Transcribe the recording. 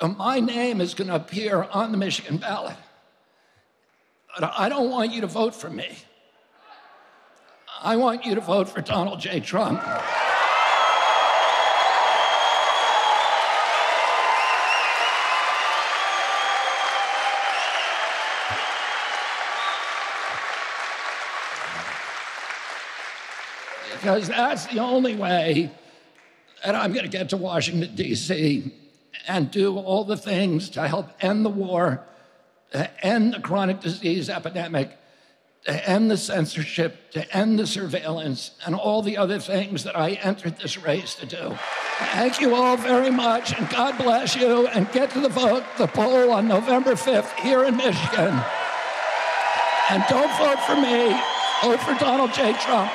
So my name is going to appear on the Michigan ballot. But I don't want you to vote for me. I want you to vote for Donald J. Trump. Because that's the only way that I'm going to get to Washington, D.C. and do all the things to help end the war, to end the chronic disease epidemic, to end the censorship, to end the surveillance, and all the other things that I entered this race to do. Thank you all very much, and God bless you, and get to the vote, the poll on November 5th here in Michigan. And don't vote for me, vote for Donald J. Trump.